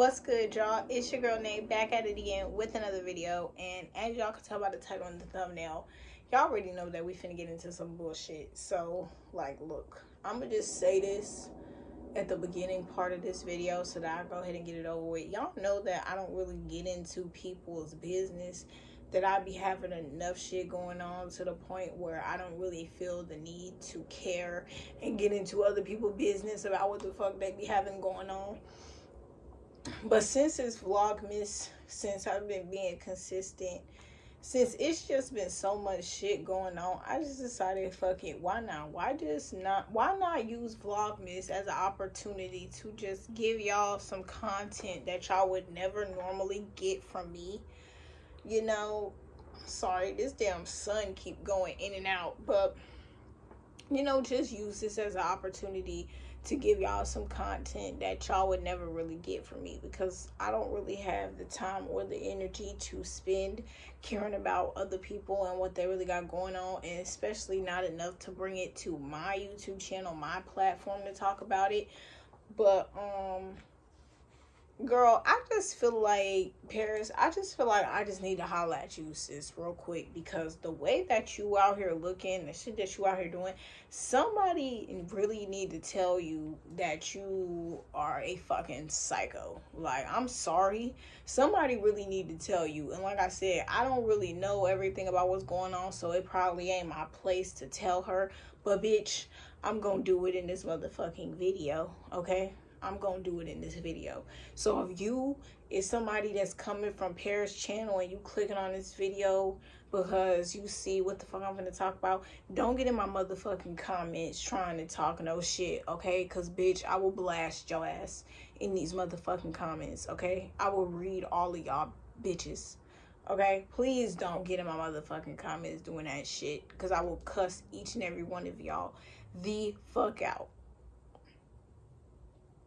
What's good, y'all? It's your girl Nate back at it again with another video. And as y'all can tell by the title and the thumbnail, y'all already know that we finna get into some bullshit. So, like, look, I'm gonna just say this at the beginning part of this video so that I go ahead and get it over with. Y'all know that I don't really get into people's business, that I be having enough shit going on to the point where I don't really feel the need to care and get into other people's business about what the fuck they be having going on but since it's vlogmas since i've been being consistent since it's just been so much shit going on i just decided fuck it why not? Why just not why not use vlogmas as an opportunity to just give y'all some content that y'all would never normally get from me? You know sorry this damn sun keep going in and out but you know just use this as an opportunity to give y'all some content that y'all would never really get from me because I don't really have the time or the energy to spend caring about other people and what they really got going on, and especially not enough to bring it to my YouTube channel, my platform to talk about it. But, um, girl, I just feel like Paris. I just feel like I just need to holler at you, sis, real quick because the way that you out here looking, the shit that you out here doing, somebody really need to tell you that you are a fucking psycho. Like, I'm sorry, somebody really need to tell you. And like I said, I don't really know everything about what's going on, so it probably ain't my place to tell her. But bitch, I'm gonna do it in this motherfucking video, okay? I'm gonna do it in this video. So if you is somebody that's coming from Paris channel and you clicking on this video because you see what the fuck I'm gonna talk about, don't get in my motherfucking comments trying to talk no shit, okay? Cause bitch, I will blast your ass in these motherfucking comments, okay? I will read all of y'all bitches. Okay, please don't get in my motherfucking comments doing that shit because I will cuss each and every one of y'all the fuck out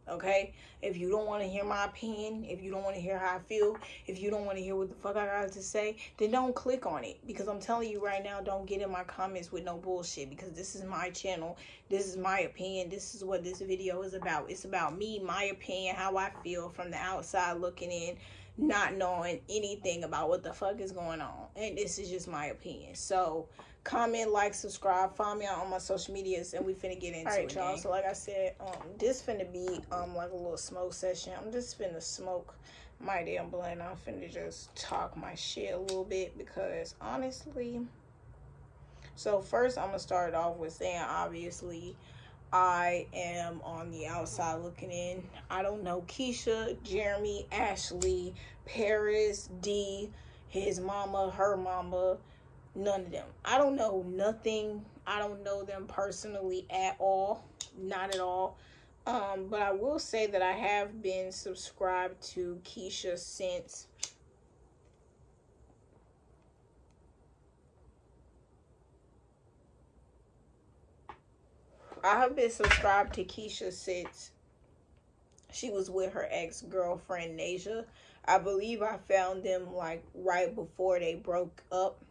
okay? If you don't want to hear my opinion, if you don't want to hear how I feel, if you don't want to hear what the fuck I got to say, then don't click on it. Because I'm telling you right now, don't get in my comments with no bullshit. Because this is my channel. This is my opinion. This is what this video is about. It's about me, my opinion, how I feel from the outside looking in, not knowing anything about what the fuck is going on. And this is just my opinion. So, comment, like, subscribe, follow me on my social medias, and we finna get into it, y'all. So, like I said, um, this finna be um like a little smoke session. I'm just finna smoke my damn blunt. I'm finna just talk my shit a little bit because honestly. So first, I'm gonna start off with saying obviously. I am on the outside looking in. I don't know Keisha, Jeremy, Ashley, Paris, D, his mama, her mama, None of them. I don't know nothing. I don't know them personally at all. Not at all. Um, but I will say that I have been subscribed to Keisha since I have been subscribed to Keisha since she was with her ex-girlfriend Nasia. I believe I found them like right before they broke up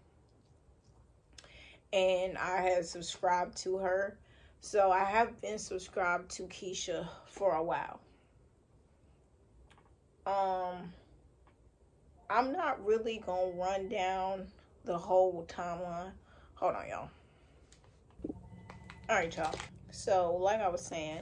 and I have subscribed to her. So I have been subscribed to Keisha for a while. Um, I'm not really gonna run down the whole timeline. Hold on, y'all. All right, y'all. So, like I was saying,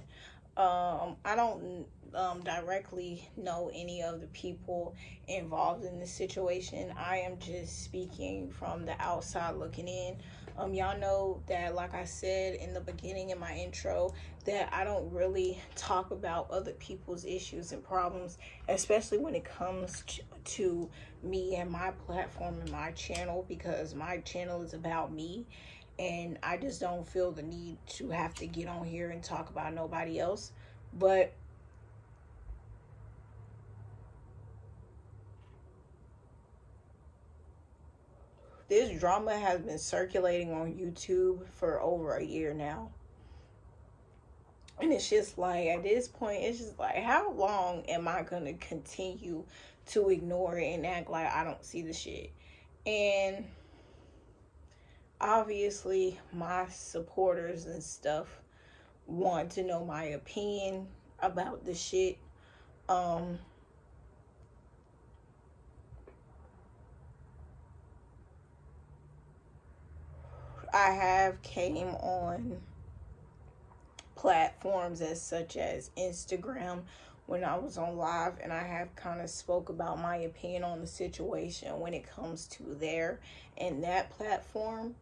um, I don't um, directly know any of the people involved in this situation. I am just speaking from the outside looking in. Um, y'all know that, like I said in the beginning in my intro, that I don't really talk about other people's issues and problems, especially when it comes to me and my platform and my channel, because my channel is about me. And I just don't feel the need to have to get on here and talk about nobody else. But this drama has been circulating on YouTube for over a year now. And it's just like, at this point, it's just like, how long am I going to continue to ignore it and act like I don't see the shit? And obviously, my supporters and stuff want to know my opinion about the shit. Um, I have came on platforms as such as Instagram when I was on live and I have kind of spoke about my opinion on the situation when it comes to there and that platform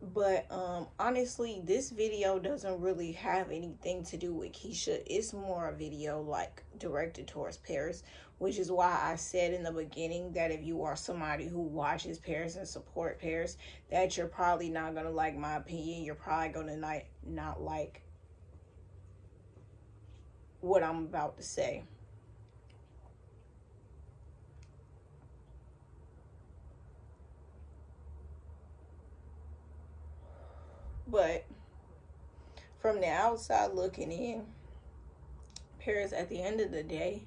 but um honestly this video doesn't really have anything to do with Keisha. It's more a video like directed towards Paris which is why I said in the beginning that if you are somebody who watches Paris and support Paris that you're probably not gonna like my opinion. You're probably gonna not not like what I'm about to say But from the outside looking in, Paris, at the end of the day,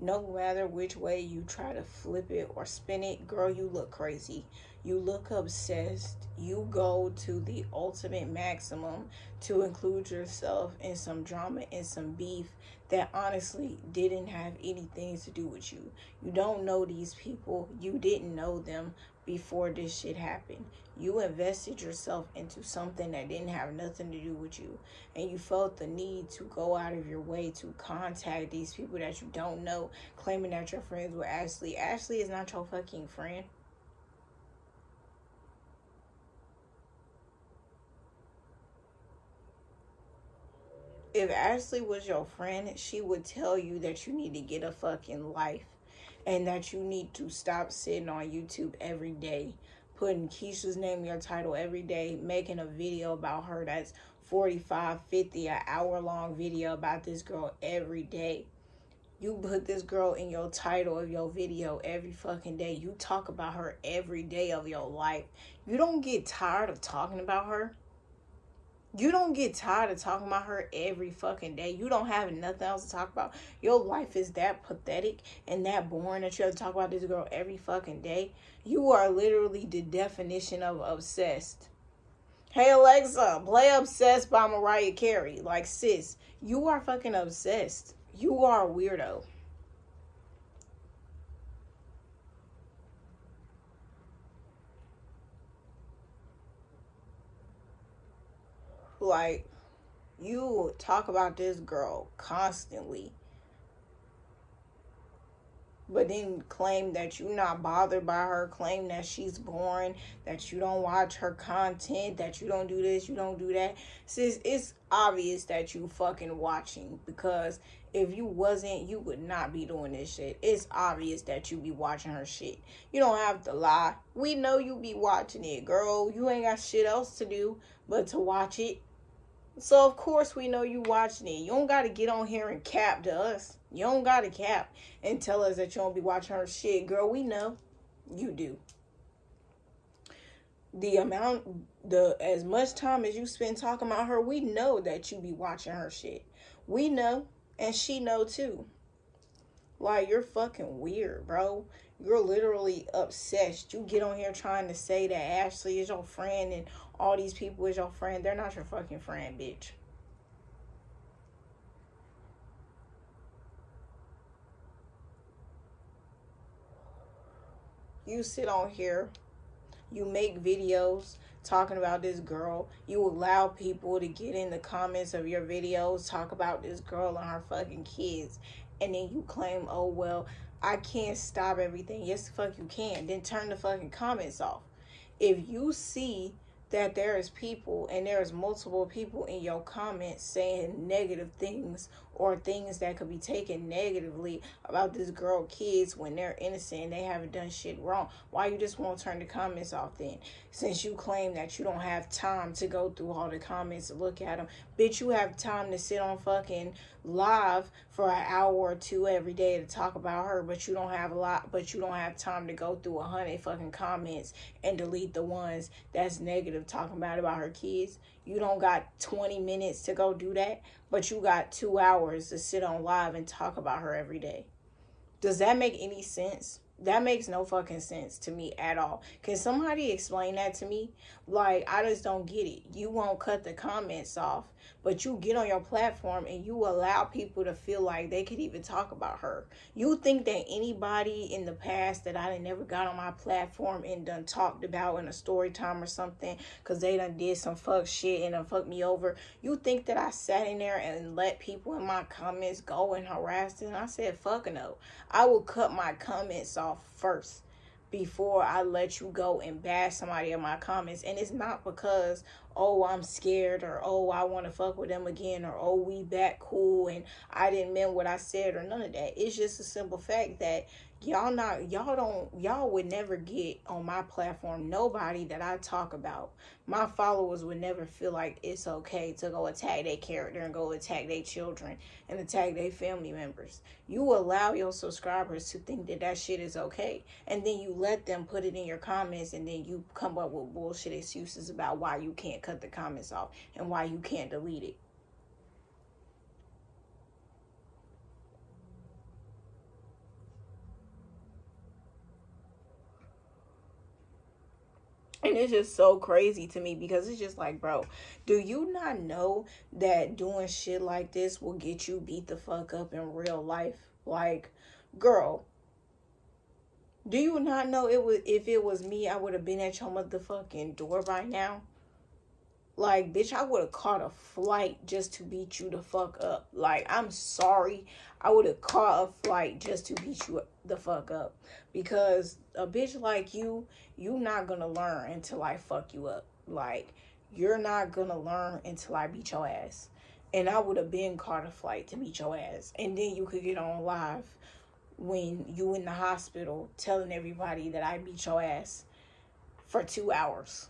no matter which way you try to flip it or spin it, girl, you look crazy. You look obsessed. You go to the ultimate maximum to include yourself in some drama and some beef that honestly didn't have anything to do with you. You don't know these people. You didn't know them before this shit happened. You invested yourself into something that didn't have nothing to do with you. And you felt the need to go out of your way to contact these people that you don't know, claiming that you're friends were Ashley. Ashley is not your fucking friend. If Ashley was your friend, she would tell you that you need to get a fucking life and that you need to stop sitting on YouTube every day, putting Keisha's name in your title every day, making a video about her that's 45, 50, an hour long video about this girl every day. You put this girl in your title of your video every fucking day. You talk about her every day of your life. You don't get tired of talking about her. You don't get tired of talking about her every fucking day. You don't have nothing else to talk about. Your life is that pathetic and that boring that you have to talk about this girl every fucking day. You are literally the definition of obsessed. Hey Alexa, play Obsessed by Mariah Carey. Like, sis, you are fucking obsessed. You are a weirdo. Like, you talk about this girl constantly but then claim that you're not bothered by her, claim that she's boring, that you don't watch her content, that you don't do this, you don't do that. Sis, it's obvious that you fucking watching because if you wasn't, you would not be doing this shit. It's obvious that you be watching her shit. You don't have to lie. We know you be watching it, girl. You ain't got shit else to do but to watch it. So of course we know you watching it. You don't gotta get on here and cap to us. You don't gotta cap and tell us that you don't be watching her shit. Girl, we know you do. The amount the as much time as you spend talking about her, we know that you be watching her shit. We know and she know too. Like you're fucking weird, bro. You're literally obsessed. You get on here trying to say that Ashley is your friend and all these people is your friend. They're not your fucking friend, bitch. You sit on here, you make videos talking about this girl. You allow people to get in the comments of your videos, talk about this girl and her fucking kids. And then you claim, oh, well, I can't stop everything. Yes, fuck you can. Then turn the fucking comments off. If you see that there is people and there is multiple people in your comments saying negative things or things that could be taken negatively about this girl kids when they're innocent and they haven't done shit wrong. Why you just won't turn the comments off then? Since you claim that you don't have time to go through all the comments and look at them bitch you have time to sit on fucking live for an hour or two every day to talk about her but you don't have a lot but you don't have time to go through a hundred fucking comments and delete the ones that's negative talking about about her kids you don't got 20 minutes to go do that but you got two hours to sit on live and talk about her every day does that make any sense That makes no fucking sense to me at all. Can somebody explain that to me? Like, I just don't get it. You won't cut the comments off, but you get on your platform and you allow people to feel like they could even talk about her. You think that anybody in the past that I never got on my platform and done talked about in a story time or something because they done did some fuck shit and done fucked me over, you think that I sat in there and let people in my comments go and harass them? I said, fuck no. I will cut my comments off first before I let you go and bash somebody in my comments. And it's not because, oh, I'm scared or oh, I want to fuck with them again or oh, we back cool and I didn't mean what I said or none of that. It's just a simple fact that y'all not y'all don't y'all would never get on my platform nobody that I talk about. My followers would never feel like it's okay to go attack their character and go attack their children and attack their family members. You allow your subscribers to think that that shit is okay, and then you let them put it in your comments, and then you come up with bullshit excuses about why you can't cut the comments off and why you can't delete it. And it's just so crazy to me because it's just like, bro, do you not know that doing shit like this will get you beat the fuck up in real life? Like, girl, do you not know it was if it was me, I would have been at your motherfucking door by now? Like, bitch, I would have caught a flight just to beat you the fuck up. Like, I'm sorry. I would have caught a flight just to beat you the fuck up. Because a bitch like you, you're not gonna learn until I fuck you up. Like, you're not gonna learn until I beat your ass. And I would have been caught a flight to beat your ass. And then you could get on live when you in the hospital telling everybody that I beat your ass for two hours.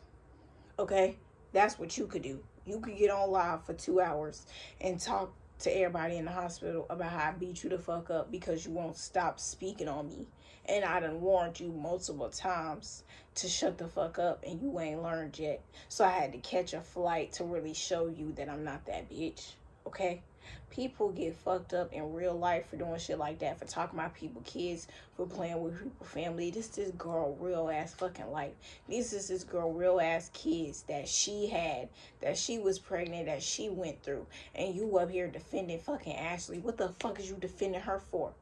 Okay? That's what you could do. You could get on live for two hours and talk to everybody in the hospital about how I beat you the fuck up because you won't stop speaking on me. And I done warned you multiple times to shut the fuck up and you ain't learned yet. So I had to catch a flight to really show you that I'm not that bitch. Okay? People get fucked up in real life for doing shit like that, for talking about people, kids, for playing with people, family. This this girl real ass fucking life. This is this girl real ass kids that she had, that she was pregnant, that she went through. And you up here defending fucking Ashley. What the fuck is you defending her for?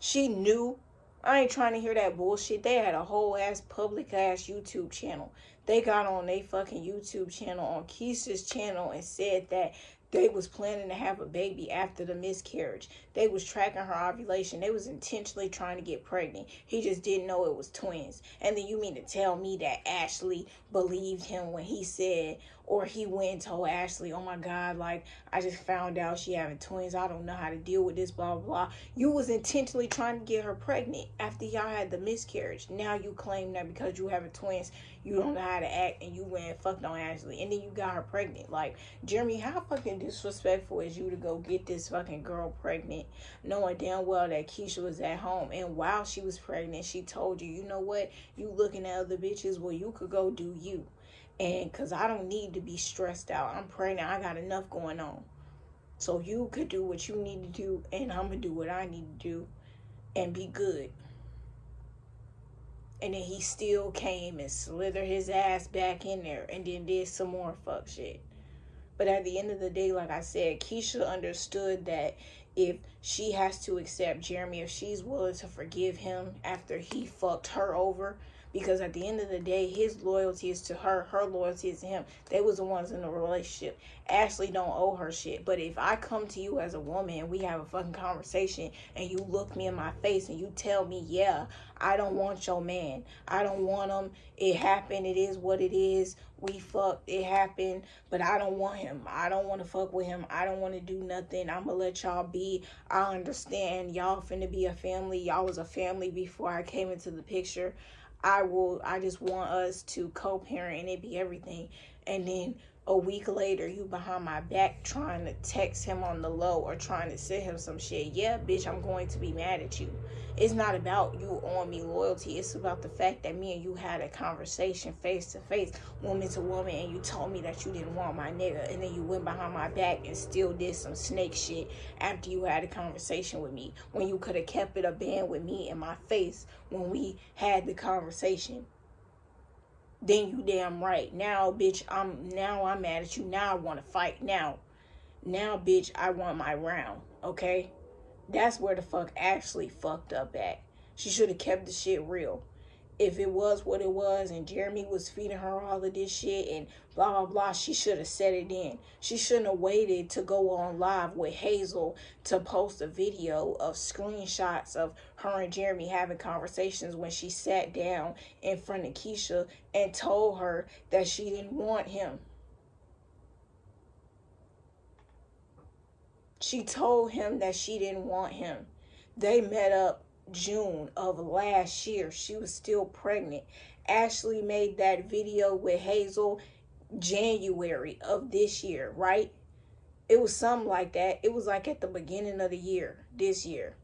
She knew. I ain't trying to hear that bullshit. They had a whole ass public ass YouTube channel. They got on a fucking YouTube channel on Keisha's channel and said that they was planning to have a baby after the miscarriage. They was tracking her ovulation. They was intentionally trying to get pregnant. He just didn't know it was twins. And then you mean to tell me that Ashley believed him when he said, or he went and told Ashley, oh my God, like I just found out she having twins. I don't know how to deal with this, blah, blah, blah. You was intentionally trying to get her pregnant after y'all had the miscarriage. Now you claim that because you having twins, you don't know how to act and you went and fucked on Ashley. And then you got her pregnant. Like, Jeremy, how fucking disrespectful is you to go get this fucking girl pregnant, knowing damn well that Keisha was at home. And while she was pregnant, she told you, you know what? You looking at other bitches, well, you could go do you and because I don't need to be stressed out. I'm pregnant. I got enough going on. So you could do what you need to do, and I'm gonna do what I need to do, and be good. And then he still came and slithered his ass back in there, and then did some more fuck shit. But at the end of the day, like I said, Keisha understood that if she has to accept Jeremy, if she's willing to forgive him after he fucked her over, because at the end of the day his loyalty is to her her loyalty is to him. They was the ones in the relationship. Ashley don't owe her shit but if i come to you as a woman and we have a fucking conversation and you look me in my face and you tell me yeah i don't want your man. I don't want him. It happened. It is what it is. We fucked. It happened. But i don't want him. I don't want to fuck with him. I don't want to do nothing. I'm gonna let y'all be. I understand. Y'all finna be a family. Y'all was a family before i came into the picture I will I just want us to co-parent and it be everything. And then a week later you behind my back trying to text him on the low or trying to send him some shit. Yeah bitch i'm going to be mad at you. It's not about you owing me loyalty. It's about the fact that me and you had a conversation face to face woman to woman and you told me that you didn't want my nigga and then you went behind my back and still did some snake shit after you had a conversation with me when you could have kept it a band with me in my face when we had the conversation then you damn right. Now, bitch, I'm now I'm mad at you. Now I want to fight. Now, now, bitch, I want my round. Okay, that's where the fuck actually fucked up at. She should have kept the shit real if it was what it was and Jeremy was feeding her all of this shit and blah blah blah, she should have said it in. She shouldn't have waited to go on live with Hazel to post a video of screenshots of her and Jeremy having conversations when she sat down in front of Keisha and told her that she didn't want him. She told him that she didn't want him. They met up June of last year. She was still pregnant. Ashley made that video with Hazel January of this year, right? It was something like that. It was like at the beginning of the year, this year.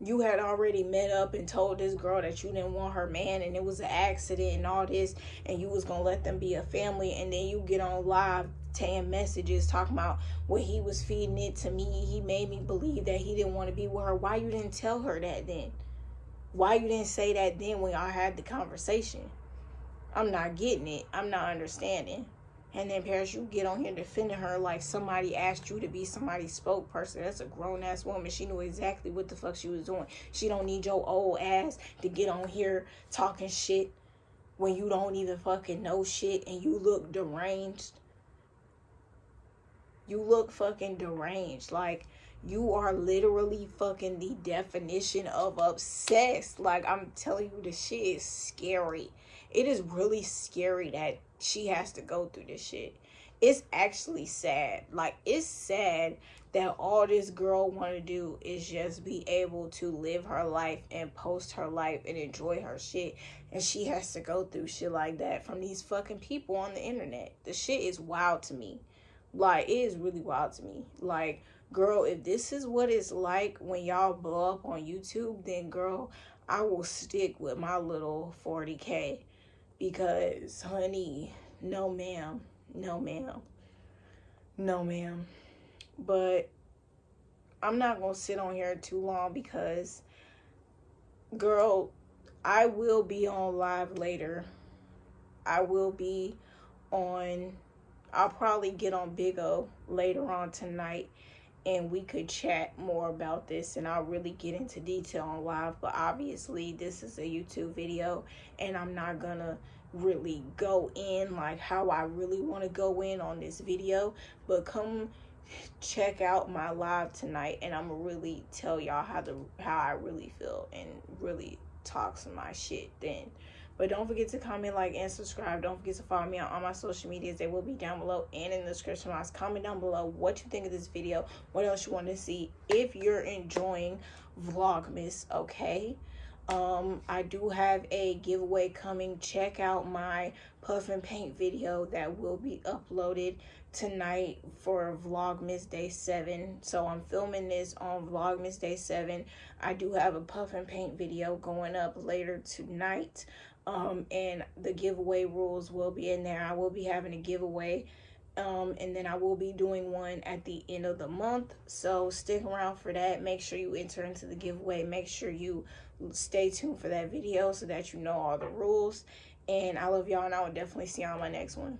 You had already met up and told this girl that you didn't want her man and it was an accident and all this and you was to let them be a family and then you get on live Tan messages talking about what he was feeding it to me. He made me believe that he didn't want to be with her. Why you didn't tell her that then? Why you didn't say that then when y'all had the conversation? I'm not getting it. I'm not understanding. And then Paris, you get on here defending her like somebody asked you to be somebody's spokesperson. That's a grown ass woman. She knew exactly what the fuck she was doing. She don't need your old ass to get on here talking shit when you don't even fucking know shit and you look deranged you look fucking deranged. Like, you are literally fucking the definition of obsessed. Like, I'm telling you, this shit is scary. It is really scary that she has to go through this shit. It's actually sad. Like, it's sad that all this girl want to do is just be able to live her life and post her life and enjoy her shit and she has to go through shit like that from these fucking people on the internet the shit is wild to me like, it is really wild to me. Like, girl, if this is what it's like when y'all blow up on YouTube, then girl, I will stick with my little 40K. Because, honey, no ma'am. No ma'am. No ma'am. But I'm not going to sit on here too long because, girl, I will be on live later. I will be on I'll probably get on Bigo later on tonight and we could chat more about this and I'll really get into detail on live. But obviously, this is a YouTube video and I'm not gonna really go in like how I really want to go in on this video. But come check out my live tonight and I'm gonna really tell y'all how the how I really feel and really talk some my shit then. But don't forget to comment, like, and subscribe. Don't forget to follow me on all my social medias. They will be down below and in the description box. Comment down below what you think of this video. What else you want to see. If you're enjoying Vlogmas, okay? Um, I do have a giveaway coming. Check out my puff and paint video that will be uploaded tonight for Vlogmas Day 7. So I'm filming this on Vlogmas Day 7. I do have a puff and paint video going up later tonight um, and the giveaway rules will be in there. I will be having a giveaway, um, and then I will be doing one at the end of the month. So stick around for that. Make sure you enter into the giveaway. Make sure you stay tuned for that video so that you know all the rules. And I love y'all, and I will definitely see y'all on my next one.